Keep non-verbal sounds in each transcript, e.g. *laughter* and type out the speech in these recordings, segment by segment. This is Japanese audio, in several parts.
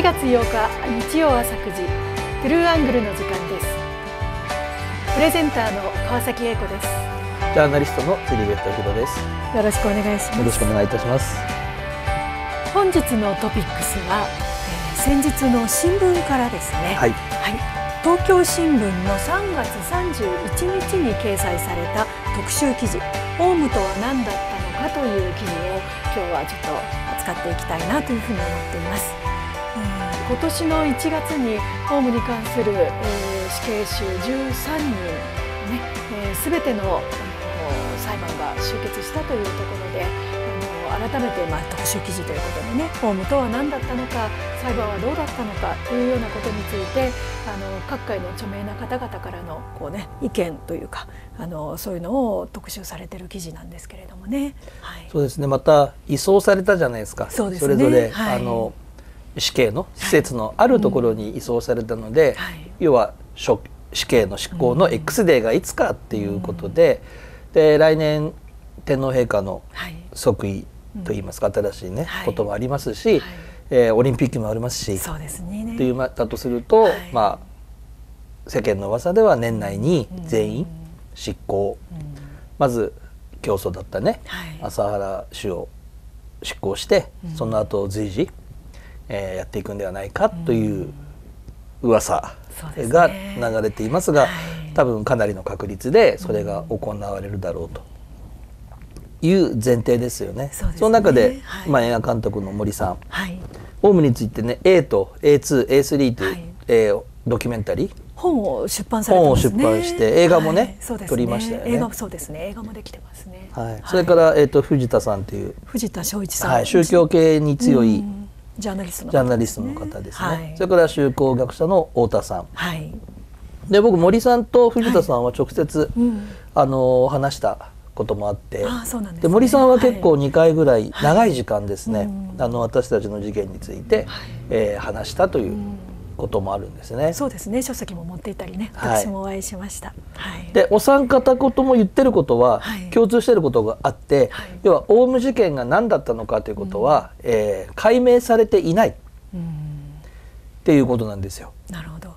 ございます7月8日日曜朝9時トゥルーアングルの時間です。プレゼンターの川崎英子です。ジャーナリストの釣りベットヒロです。よろしくお願いします。よろしくお願いいたします。本日のトピックスは、えー、先日の新聞からですね。はい、はい、東京新聞の3月31日に掲載された特集記事オウムとは何だったのかという記事を今日はちょっと扱っていきたいなというふうに思っています。今年の1月にホームに関する、えー、死刑囚13人ね、えー、全ての裁判が終結したというところで改めて、まあ、特集記事ということでねホームとは何だったのか裁判はどうだったのかというようなことについてあの各界の著名な方々からのこう、ね、意見というかあのそういうのを特集されてる記事なんですけれどもね。はい、そうですね。また移送されたじゃないですか。そ、ね、それぞれ、はい、あの死刑の施設のあるところに移送されたので、要は死刑の執行の X デーがいつかっていうことでうん、で来年天皇陛下の即位といいますか、新しいね、こともありますし、はい、えー、オリンピックもありますしそうですね。というだとすると、まあ世間の噂では年内に全員執行、まず教祖だったね、朝原氏を執行して、その後随時えー、やっていくんではないかという噂が流れていますが、多分かなりの確率でそれが行われるだろうという前提ですよね。そね。その中で、はい、まあ、映画監督の森さん、はい、オウムについてね A と A2A3 という、はい、えー、ドキュメンタリー本を出版されてね。本を出版して映画もね、はい、撮りましたよね。映画そうですね。映画もできてますね。はい。それからえっ、ー、と藤田さんという藤田翔一さん、はい、宗教系に強いジャーナリストの、ジャーナリストの方ですね、はい、それから宗教学者の太田さん、はい、で僕森さんと藤田さんは直接、はいうん、あの話したこともあって。で、ね、森さんは結構2回ぐらい長い時間ですね、あの私たちの事件について、はい、えー、話したということもあるんですね。そうですね。書籍も持っていたりね。私もお会いしました。はい、でお三方ことも言ってることは、共通していることがあって、はい、要はオウム事件が何だったのかということは、うん、えー、解明されていない、うん、っていうことなんですよ。なるほど。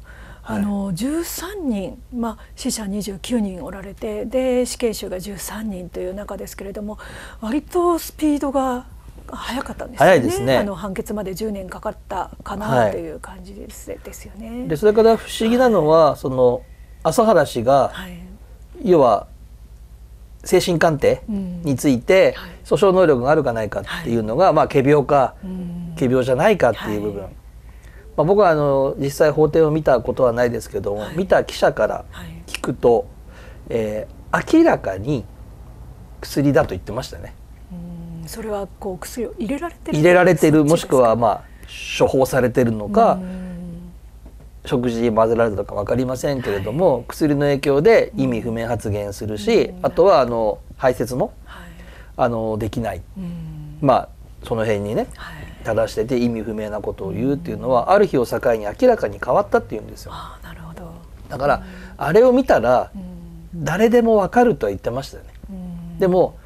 あの13人、まあ、死者29人おられてで死刑囚が13人という中ですけれども割とスピードが早かったんですね。早いですね。あの判決まで10年かかったかなという感じです,、ですよね。でそれから不思議なのは、はい、その朝原氏が、はい、要は精神鑑定について、訴訟能力があるかないかっていうのが、はい、まあ仮病か、仮病じゃないかっていう部分。まあ、僕はあの実際法廷を見たことはないですけども、見た記者から聞くと、えー、明らかに薬だと言ってましたね。それはこう薬を入れられてる入れられてるもしくはまあ処方されてるのか食事に混ぜられたのか分かりませんけれども、はい、薬の影響で意味不明発言するし、あとはあの排泄も、はい、あのできない、まあその辺にね、はい、正してて意味不明なことを言うっていうのは、ある日を境に明らかに変わったっていうんですよ。あなるほど。だから、あれを見たら、誰でも分かるとは言ってましたよね。でも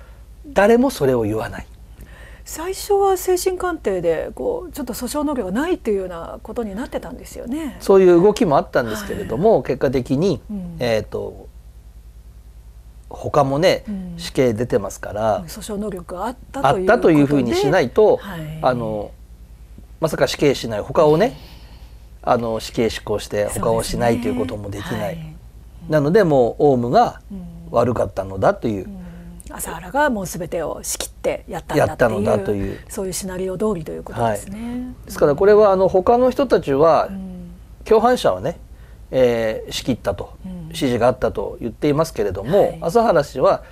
誰もそれを言わない。最初は精神鑑定でこうちょっと訴訟能力がないというようなことになってたんですよね。そういう動きもあったんですけれども、はい、結果的に、うん、えっ、ー、と他もね、うん、死刑出てますから、訴訟能力があったというあったというふうにしないと、はい、あのまさか死刑しない他をね、あの死刑執行して他をしないということもできない。はい、なのでもうオウムが悪かったのだという。朝原がもう全てを仕切ってやったんだっていうという。そういうシナリオ通りということですね。はい、ですからこれはあの他の人たちは、うん、共犯者はね、えー、仕切ったと、うん、指示があったと言っていますけれども、はい、朝原氏は、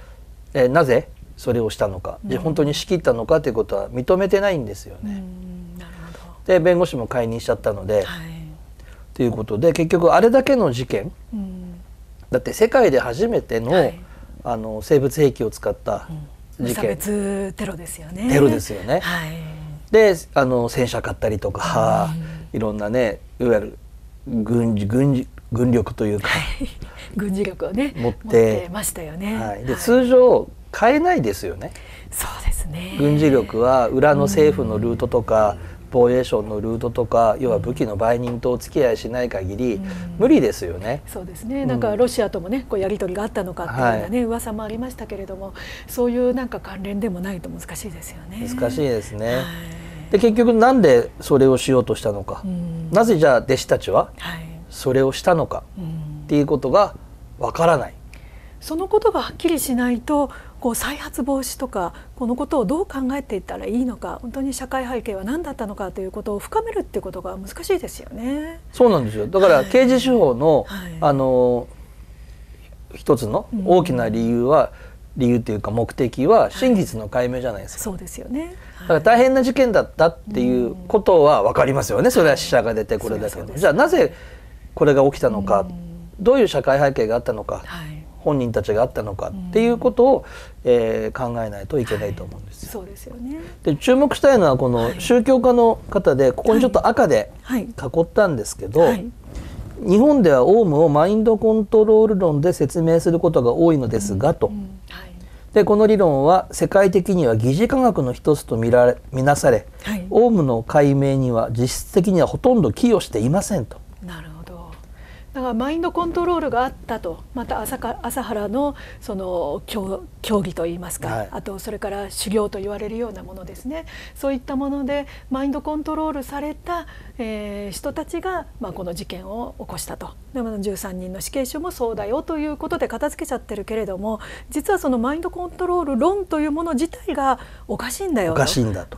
えー、なぜそれをしたのか、うん、本当に仕切ったのかということは認めてないんですよね。で弁護士も解任しちゃったので、はい、ということで結局あれだけの事件、だって世界で初めての、はいあの生物兵器を使った事件、うん、テロですよね。テロですよね、はい、であの戦車買ったりとか、い。ろんなねいわゆる軍事軍事軍力というか、*laughs* 軍事力をね持って。ましたよね、はい、で、通常買えないですよね。そうですね。軍事力は裏の政府のルートとか、防衛省のルートとか要は武器の売人とお付き合いしない限り、無理ですよね。そうですね。なんかロシアともねこうやり取りがあったのかっていうようなね、はい、噂もありましたけれどもそういうなんか関連でもないと難しいですよね。難しいですね、はい、で結局なんでそれをしようとしたのか、なぜじゃあ弟子たちはそれをしたのかっていうことがわからない。そのことがはっきりしないとこう再発防止とかこのことをどう考えていったらいいのか本当に社会背景は何だったのかということを深めるっていうことが難しいですよね。そうなんですよ。だから刑事手法の、はい、あの一つの大きな理由は、うん、理由というか目的は真実の解明じゃないですか。はい、そうですよね。だから大変な事件だったっていうことは分かりますよね。それは死者が出てこれだけど、じゃあなぜこれが起きたのか、どういう社会背景があったのか。はい本人たちがあったのかっていうことを、えー、考えないといけないと思うんですよ。そうですよね。で注目したいのはこの宗教家の方でここにちょっと赤で囲ったんですけど、日本ではオウムをマインドコントロール論で説明することが多いのですがと。でこの理論は世界的には疑似科学の一つと見られ見なされ、はい、オウムの解明には実質的にはほとんど寄与していませんと。だからマインドコントロールがあったと。また朝か朝原のその競技といいますか、はい、あとそれから修行と言われるようなものですね。そういったものでマインドコントロールされた、えー、人たちが、まあ、この事件を起こしたと。でも13人の死刑囚もそうだよということで片付けちゃってるけれども実はそのマインドコントロール論というもの自体がおかしいんだよおかしいんだと。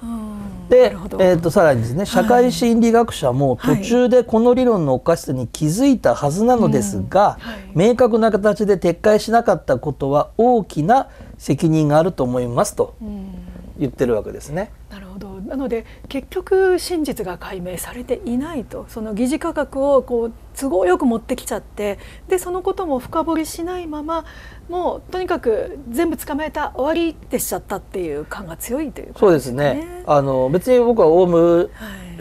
で、えーと、さらにですね社会心理学者も途中でこの理論のおかしさに気づいたはずなのですが、はい、明確な形で撤回しなかったことは大きな責任があると思いますと言ってるわけですね。なるほど。なので結局真実が解明されていないと。その疑似科学をこう都合よく持ってきちゃってでそのことも深掘りしないままもうとにかく全部捕まえた終わりでしちゃったっていう感が強いという、ね、そうですね。あの別に僕はオウム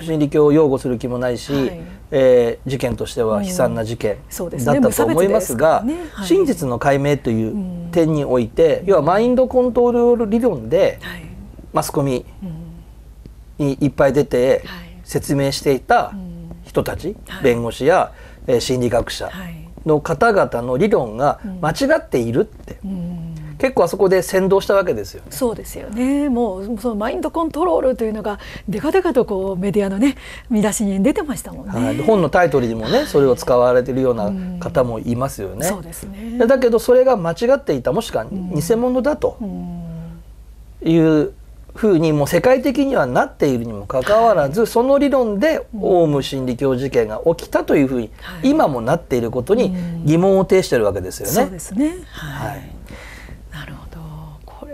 真理教を擁護する気もないし、はい、えー、事件としては悲惨な事件だったと思いますが、ね。はい、真実の解明という点において、要はマインドコントロール理論で、マスコミにいっぱい出て説明していた人たち、弁護士や、えー、心理学者の方々の理論が間違っているって。結構あそこで先導したわけですよ、ね、そうですよね。もうそのマインドコントロールというのがでかでかとこうメディアのね見出しに出てましたもんね、はい、本のタイトルにもねそれを使われてるような方もいますよね、そうですね。だけどそれが間違っていたもしくは偽物だというふうにもう世界的にはなっているにもかかわらず、はい、その理論でオウム真理教事件が起きたというふうに、今もなっていることに疑問を呈しているわけですよね。そうですね、はい、なるほどこ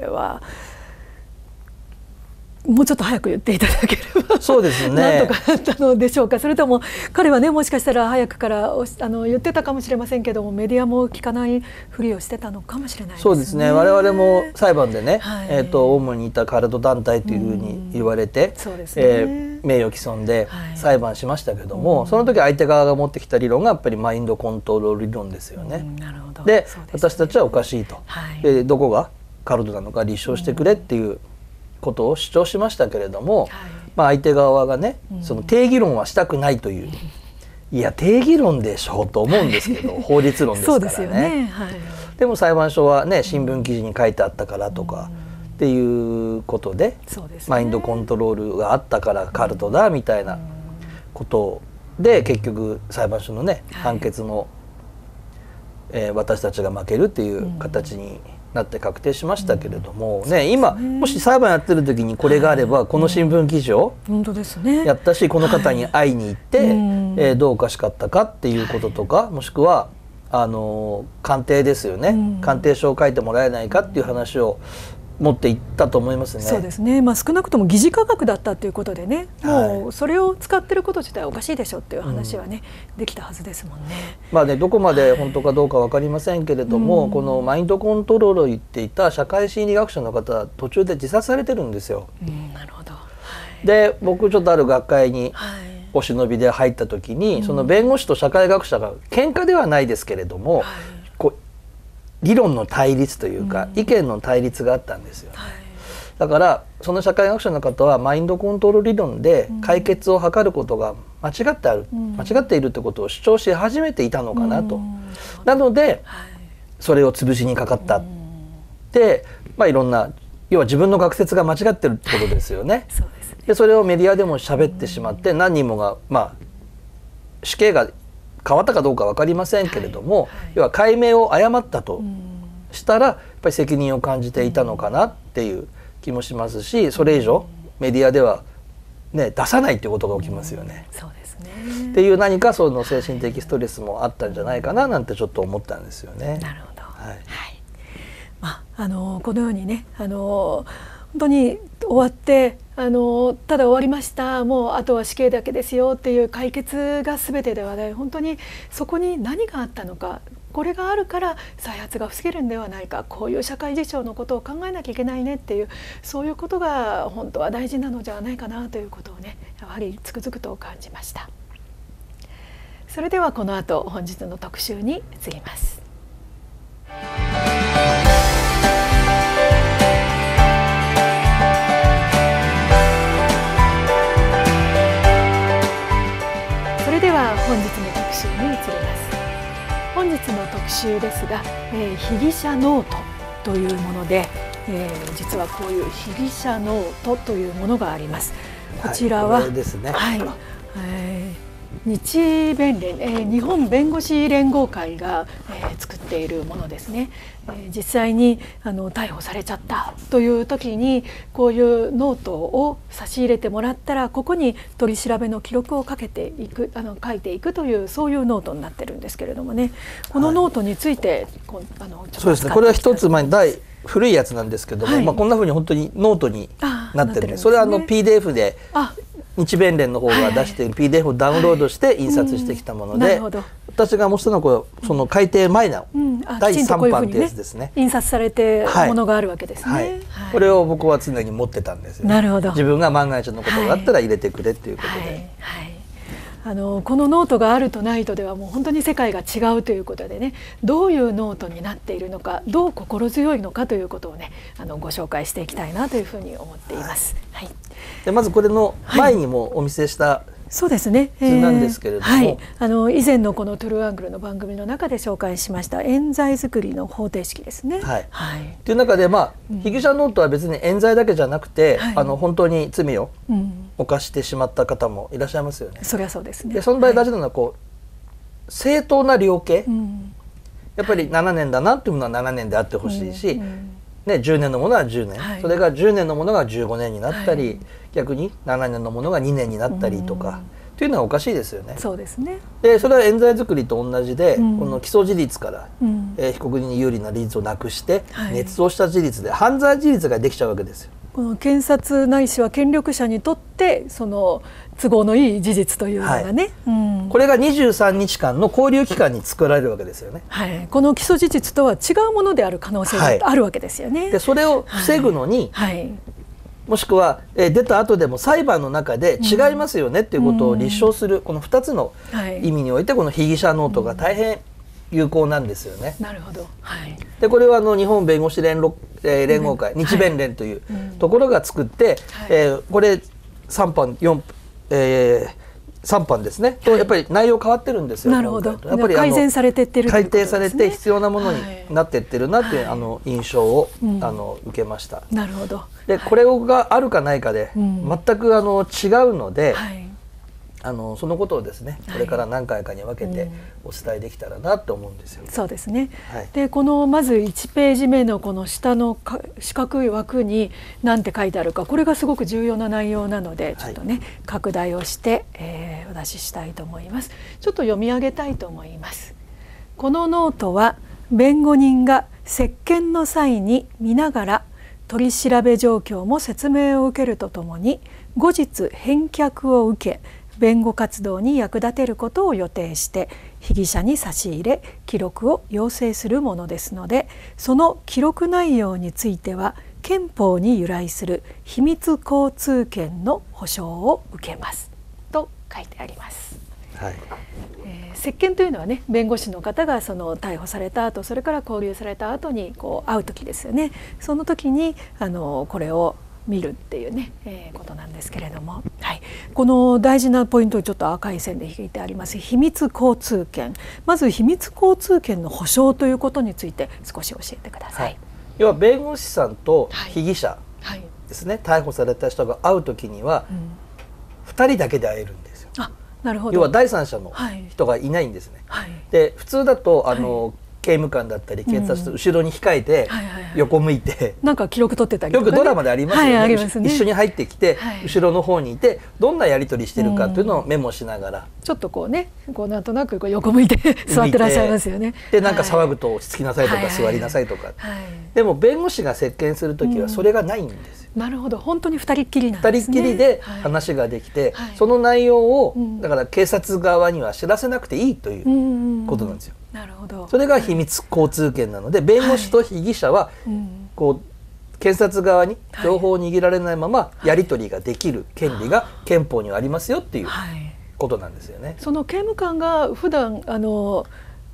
れはもうちょっと早く言っていただければ。そうですね。なんとかなったのでしょうか。それとも彼はねもしかしたら早くからあの言ってたかもしれませんけどもメディアも聞かないふりをしてたのかもしれない、ね、そうですね。我々も裁判でね、はい、えーと、主にいたカルト団体というふうに言われて、そうですね。えー、名誉毀損で裁判しましたけども、はい、その時相手側が持ってきた理論がやっぱりマインドコントロール理論ですよね。なるほどで、ね、私たちはおかしいと、はい、でどこがカルトなのか立証してくれっていう、ことを主張しましたけれども、はい、まあ、相手側がね、その定義論はしたくないという。いや定義論でしょうと思うんですけど、*laughs* 法律論ですからね。ね。はい、でも裁判所はね新聞記事に書いてあったからとか、っていうことで、ね、マインドコントロールがあったからカルトだみたいなことで結局裁判所のね判決の、えー、私たちが負けるっていう形になって確定しましたけれども、ね、今もし裁判やってる時にこれがあれば、この新聞記事をやったしこの方に会いに行って、はえどうおかしかったかっていうこととか、もしくはあの鑑定ですよね、鑑定書を書いてもらえないかっていう話を持っていったと思いますね。そうですね。まあ少なくとも疑似科学だったということでね、もうそれを使ってること自体おかしいでしょっていう話はね、うん、できたはずですもんね。まあねどこまで本当かどうかわかりませんけれども、はい、このマインドコントロールを言っていた社会心理学者の方途中で自殺されてるんですよ。うん、なるほど。はい、で僕ちょっとある学会に、お忍びで入った時に、その弁護士と社会学者が喧嘩ではないですけれども、理論の対立というか、意見の対立があったんですよ、はい、だからその社会学者の方はマインドコントロール理論で解決を図ることが間違ってある、うん、間違っているってことを主張し始めていたのかなと。うん、なので、はい、それを潰しにかかった。うん、で、まあ、いろんな要は自分の学説が間違ってるってことですよね。そうですね。でそれをメディアでも喋ってしまって何人もがまあ死刑が変わったかどうか分かりませんけれども、はいはい、要は解明を誤ったとしたらやっぱり責任を感じていたのかなっていう気もしますしそれ以上メディアでは、ね、出さないっていうことが起きますよね。そうですね。っていう何かその精神的ストレスもあったんじゃないかななんてちょっと思ったんですよね。なるほど、はい、はい、まあ、あのこのようにねあの本当に終わってあのただ終わりました。もうあとは死刑だけですよっていう解決が全てではない。本当にそこに何があったのか。これがあるから再発が防げるんではないか。こういう社会事象のことを考えなきゃいけないねっていうそういうことが本当は大事なのではないかなということをねやはりつくづくと感じました。それではこの後本日の特集に移ります。本日の特集に移ります。本日の特集ですが、えー、被疑者ノートというもので、えー、実はこういう被疑者ノートというものがあります。こちらは、はい、ですね、はい、*laughs* えー日弁連、えー、日本弁護士連合会が、えー、作っているものですね、えー、実際にあの逮捕されちゃったという時にこういうノートを差し入れてもらったらここに取り調べの記録をかけていくあの書いていくというそういうノートになってるんですけれどもね。このノートについて、はい、あのそうですね。これは一つ前第古いやつなんですけども、はい、まあ、こんなふうに本当にノートになってるんで、ね、それはあの PDF で日弁連の方が出している PDF をダウンロードして印刷してきたもので、はい、私がもう一つのその改訂前の第3版ってやつですね,、印刷されてものがあるわけですね、はい。これを僕は常に持ってたんですよ、なるほど。自分が万が一のことがあったら入れてくれっていうことで。はいあのこのノートがあるとないとではもう本当に世界が違うということでねどういうノートになっているのかどう心強いのかということをねあのご紹介していきたいなというふうに思っています。はい、でまずこれの前にもお見せした、そうですね。なんですけれども、はい、あの以前のこの True Angle の番組の中で紹介しました冤罪作りの方程式ですね。はい。はい、という中でまあ、うん、被疑者ノートは別に冤罪だけじゃなくて、はい、あの本当に罪を犯してしまった方もいらっしゃいますよね。うん、そりゃそうですね。でその場合大事なのはこう、正当な量刑、うん、やっぱり7年だなっていうものは7年であってほしいし。ね、10年のものは10年、はい、それが10年のものが15年になったり、はい、逆に7年のものが2年になったりとか。っていうのはおかしいですよね。そうですね。で、それは冤罪作りと同じで、うん、この起訴事実から、うん、えー、被告人に有利な事実をなくして、はい、捏造した事実で犯罪事実ができちゃうわけですよ。この検察ないしは権力者にとってその都合のいい事実というのがね、はい。うん、これが23日間の交留期間に作られるわけですよね、はい、この起訴事実とは違うものである可能性があるわけですよね。でそれを防ぐのに、はい、もしくは、えー、出た後でも裁判の中で違いますよねっていうことを立証する、この2つの意味においてこの被疑者ノートが大変有効なんですよね。なるほど、はい、でこれはあの日本弁護士連,、えー、連合会、日弁連というところが作って、はい、えー、これ3版4、えー、3版ですね、とやっぱり内容変わってるんですよ。なるほど。やっぱり改善されてってる、改定されて必要なものになってってるなっていう、あの印象を、あの受けました。なるほど。でこれがあるかないかで、全くあの違うので、あのそのことをですねこれから何回かに分けてお伝えできたらなと思うんですよ、ねうん、そうですね、はい、でこのまず1ページ目のこの下の四角い枠に何て書いてあるかこれがすごく重要な内容なのでちょっとね、はい、拡大をして、えー、お出ししたいと思います。ちょっと読み上げたいと思います。このノートは弁護人が接見の際に見ながら取り調べ状況も説明を受けるとともに後日返却を受け弁護活動に役立てることを予定して被疑者に差し入れ記録を要請するものですのでその記録内容については憲法に由来する秘密交通権の保障を受けます。と書いてあります。はい。えー、接見というのはね弁護士の方がその逮捕された後それから勾留された後にこう会う時ですよね。その時にあのこれを見るっていうね、えー、ことなんですけれども、はい、この大事なポイントをちょっと赤い線で引いてあります。秘密交通権まず秘密交通権の保障ということについて少し教えてください。はい、要は弁護士さんと被疑者ですね、はい、逮捕された人が会う時には、2人だけで会えるんですよ。あなるほど。要は第三者の人がいないんですね。はい、で普通だとあの、刑務官だったり警察と後ろに控えて横向いてなんか記録取ってたりよくドラマでありますよね。一緒に入ってきて後ろの方にいてどんなやり取りしてるかというのをメモしながら。ちょっとこうねこうなんとなくこう横向いて座ってらっしゃいますよね。でなんか騒ぐと落ち着きなさいとか座りなさいとか。でも弁護士が接見する時はそれがないんですよ。なるほど。本当に二人っきりなんですね。二人っきりで話ができてその内容をだから警察側には知らせなくていいということなんですよなるほど。それが秘密交通権なので弁護士と被疑者はこう検察側に情報を握られないままやり取りができる権利が憲法にはありますよっていうことなんですよね。その刑務官が普段あの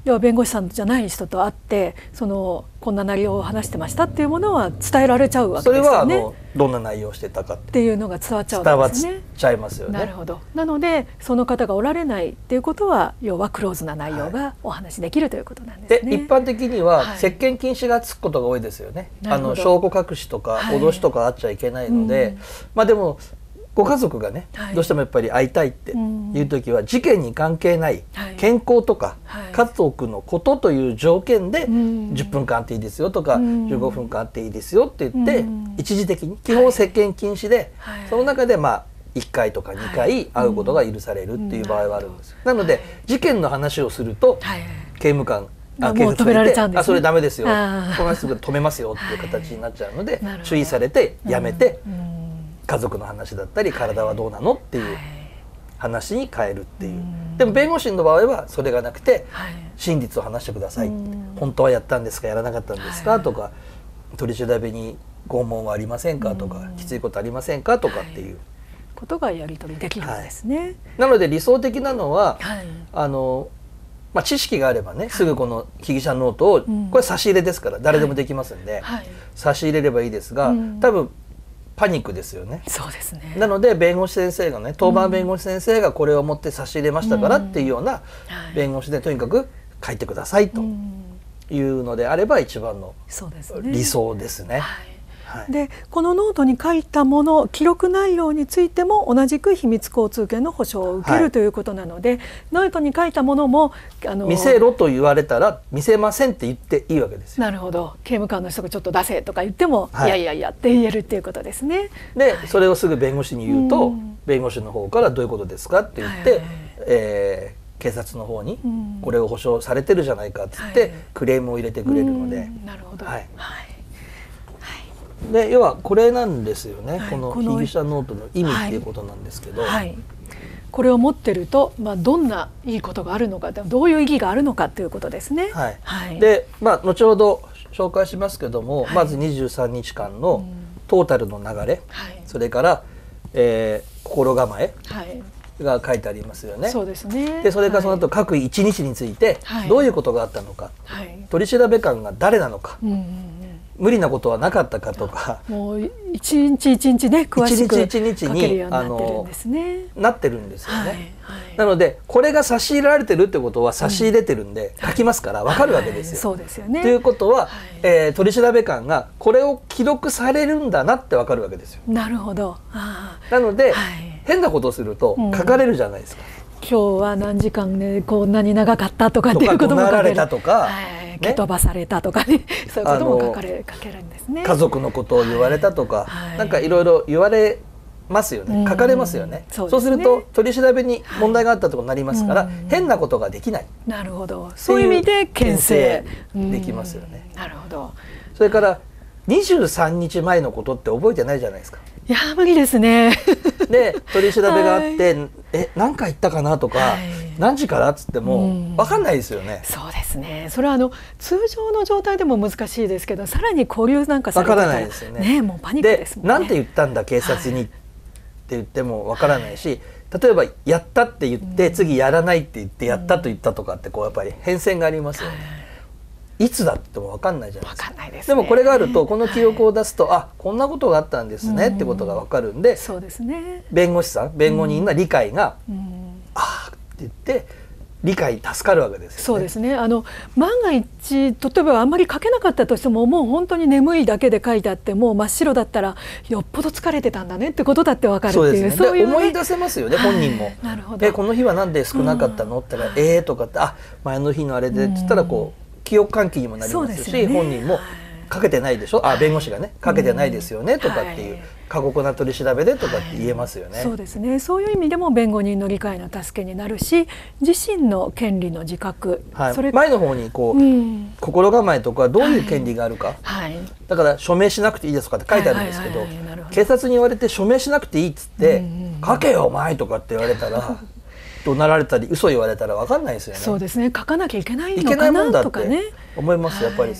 要は弁護士さんじゃない人と会ってそのこんな内容を話してましたっていうものは伝えられちゃうわけですよね。それはあのどんな内容をしてたかっていうのが伝わっちゃうわけですね。伝わっちゃいますよね。なるほど。なのでその方がおられないっていうことは要はクローズな内容がお話できるということなんですね。で一般的には接見禁止がつくことが多いですよね。はい、あの証拠隠しとか脅しとかあっちゃいけないので、はいうん、まあでもご家族がね、はい、どうしてもやっぱり会いたいっていう時は事件に関係ない健康とか家族のことという条件で10分間あっていいですよとか15分間あっていいですよって言って一時的に基本接見禁止でその中でまあ1回とか2回会うことが許されるっていう場合はあるんですなので事件の話をすると刑務官あ警察がいて、あそれダメですよ。この人止めますよっていう形になっちゃうので注意されてやめて家族の話だったり体はどうなのっていう話に変えるっていう、でも弁護士の場合はそれがなくて、真実を話してください、本当はやったんですか？やらなかったんですか、とか取り調べに拷問はありませんか？とか、きついことありませんか？とかっていう。ことがやり取りできるんですね、はい、なので理想的なのは、はい、あのまあ、知識があればねすぐこの被疑者ノートを、これ差し入れですから誰でもできますんで、はい、差し入れればいいですが、多分パニックですよね。そうですね。なので弁護士先生がね、当番弁護士先生がこれを持って差し入れましたからっていうような弁護士でとにかく書いてくださいというのであれば一番の理想ですね。はいでこのノートに書いたもの記録内容についても同じく秘密交通権の保障を受ける、はい、ということなのでノートに書いたものもあの見せろと言われたら見せませんって言っていいわけですなるほど。刑務官の人がちょっと出せとか言っても、はい、いやいやいやって言えるっていうことですね。で、はい、それをすぐ弁護士に言うと、弁護士の方からどういうことですかって言って、はい、えー、警察の方にこれを保証されてるじゃないかって言って、クレームを入れてくれるので。なるほど、はいで要はこれなんですよね、はい、この被疑者ノートの意味っていうことなんですけど、はい。はい、これを持ってると、まあ、どんないいことがあるのかどういう意義があるのかということですね。はい。で、まあ、後ほど紹介しますけども、まず23日間のトータルの流れ、それから、えー、心構え、が書いてありますよね。そうですね。でそれからその後、各一日についてどういうことがあったのか、取り調べ官が誰なのか、うんうん無理なことはなかったかとか。もう一日一日ね詳しく一日にあのなってるんですよね、なのでこれが差し入れられてるってことは差し入れてるんで書きますから分かるわけですよ。そうですよね。ということは、はい、えー、取り調べ官がこれを記録されるんだなって分かるわけですよ。なるほど。なので、変なことをすると書かれるじゃないですか。うん今日は何時間ねこんなに長かったとかっていうことも書かれたとか、蹴飛ばされたとかね。*laughs* そういうことも書かれ書けるんですね。家族のことを言われたとか、はい、なんかいろいろ言われますよね。書かれますよね。そう、ね、すると取り調べに問題があったところになりますから、はい、変なことができない。なるほど。そういう意味で牽制。できますよね。なるほど。それから23日前のことって覚えてないじゃないですかいや無理ですね。で取り調べがあって、はい、え何回行ったかなとか、はい、何時からっつっても分かんないですよね、うん、そうですね。それはあの通常の状態でも難しいですけどさらに交流なんかされてたら分からないですよね。ねもうパニックですもんね。なんて言ったんだ警察にって言っても分からないし、例えば「やった」って言って、次「やらない」って言って「やった」と言ったとかってこうやっぱり変遷がありますよね。いつだっても分かんないじゃないですか。ですね、でもこれがあるとこの記憶を出すと、はい、あこんなことがあったんですねってことが分かるんで、そうですね、弁護士さん弁護人の理解が、うん、ああって言って理解助かるわけです、ね、そうですね。あの万が一例えばあんまり書けなかったとしてももう本当に眠いだけで書いてあってもう真っ白だったらよっぽど疲れてたんだねってことだってわかるっていうそう、ね、いう、ね、思い出せますよね、はい、本人も。なるほど。えこの日はなんで少なかったの、って言ったら「ええー」とかって「あ前の日のあれで」って言ったらこう記憶喚起にもなりますし、ね、本人もかけてないでしょ？あ弁護士がねかけてないですよね？とかっていう、過酷な取り調べで？とかって言えますよね、はい、そうですね。そういう意味でも弁護人の理解の助けになるし自身の権利の自覚、はい、それ前の方にこう、うん、心構えとかどういう権利があるか、はい、だから署名しなくていいですとかって書いてあるんですけど警察に言われて署名しなくていいっつって「うんうん、書けよお前」とかって言われたら。*laughs* 怒鳴られたり嘘言われたら分かんないですよね。そうですね書かなきゃいけないのかなとかね。思いますやっぱり。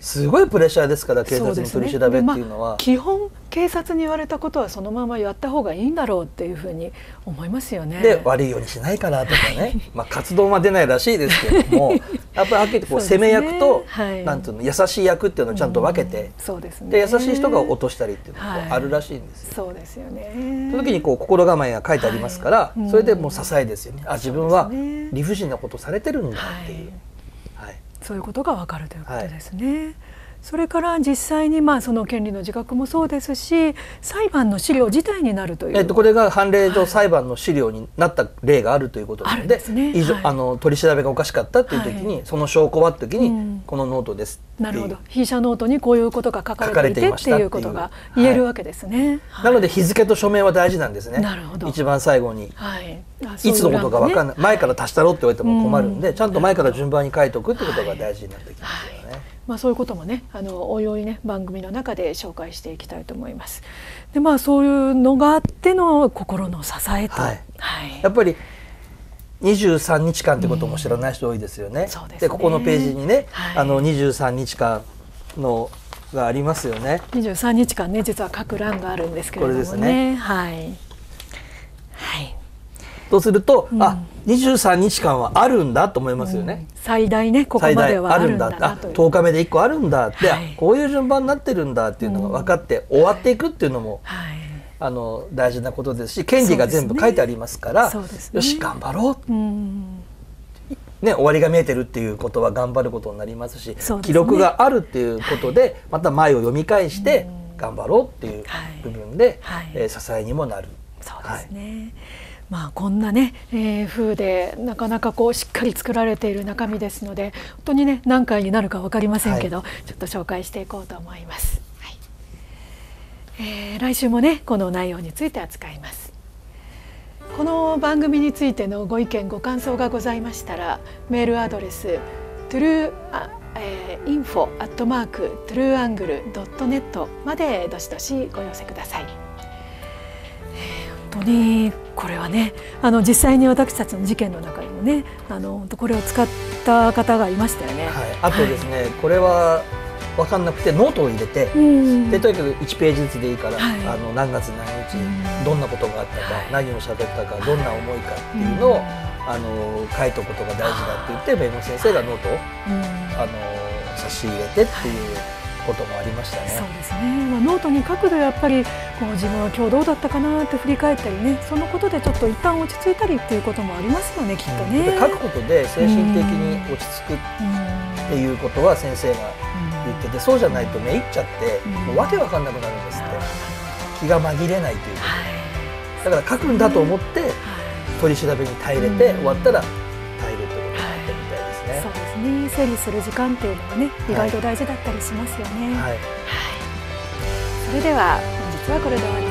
すごいプレッシャーですから警察の取り調べっていうのは、ね。まあ、基本警察に言われたことはそのままやった方がいいんだろうっていうふうに思いますよね。で悪いようにしないからとかね。まあ活動は出ないらしいですけども *laughs* やっぱりはっきりこう攻め役と、ねはい、なんていうの優しい役っていうのをちゃんと分けて、そうですね、で優しい人が落としたりっていうのがあるらしいんですよ。はい、そうですよね。その時にこう心構えが書いてありますから、はい、それでもう支えですよね。あ自分は理不尽なことされてるんだっていう。そういうことがわかるということですね。それから実際にまあその権利の自覚もそうですし裁判の資料自体になるという、えっと、これが判例上裁判の資料になった例があるということなので,、ね。はい、あの取り調べがおかしかったっていう時に、はい、その証拠はって時に、このノートですなるほど。被疑者ノートにこういうことが書かれていてっていうことが言えるわけですね、はい、なので日付と署名は大事なんですね。なるほど。一番最後に、はい、いつのことか分かんない、前から足したろって言われても困るんで、ちゃんと前から順番に書いておくってことが大事になってきますよね。まあ、そういうこともねあのおいおいね番組の中で紹介していきたいと思います。でまあそういうのがあっての心の支えと、はいはい、やっぱり23日間ってことも知らない人多いですよね。うん、で、ね、ここのページにね、はい、あの23日間のがありますよね。23日間ね実は書く欄があるんですけれどもね。これですねはい。はい。とすると、うん、あ23日間はあるんだと思いますよね。うん、最大ねここまではあるんだなと10日目で1個あるんだって、はい、こういう順番になってるんだっていうのが分かって、終わっていくっていうのも、はい、あの大事なことですし権利が全部書いてありますから、ね、よし頑張ろう。うん。ね、終わりが見えてるっていうことは頑張ることになりますし、ね、記録があるっていうことで、また前を読み返して頑張ろうっていう部分で、はい、えー、支えにもなる。そうですね、はいまあ、こんなね、えー、風でなかなかこうしっかり作られている中身ですので本当にね何回になるか分かりませんけど、はい、ちょっと紹介していこうと思います。はいえー、来週もねこの内容について扱います。この番組についてのご意見ご感想がございましたらメールアドレス true えー、info アットマーク trueangle.net までどしどしご寄せください。本当にこれはねあの実際に私たちの事件の中にもねあのこれを使った方がいましたよね。はい、あとですね、はい、これは分かんなくてノートを入れて、でとにかく1ページずつでいいから、はい、あの何月何日、どんなことがあったか、何を喋ったかどんな思いかっていうのを、あの書いとくことが大事だって言って弁護士先生がノートを、あの差し入れてっていう。こともありましたね。そうですね。まあ、ノートに書くとやっぱりこう自分は今日どうだったかなって振り返ったりね、そのことでちょっと一旦落ち着いたりっていうこともありますよね、きっとね。うん、書くことで精神的に落ち着くっていうことは先生が言ってて、そうじゃないとめいっちゃって、もうわけわかんなくなるんですって。気が紛れないというか、だから書くんだと思って取り調べに耐えれて終わったらね整理する時間っていうのがね意外と大事だったりしますよね。はい、はい、それでは本日はこれで終わり。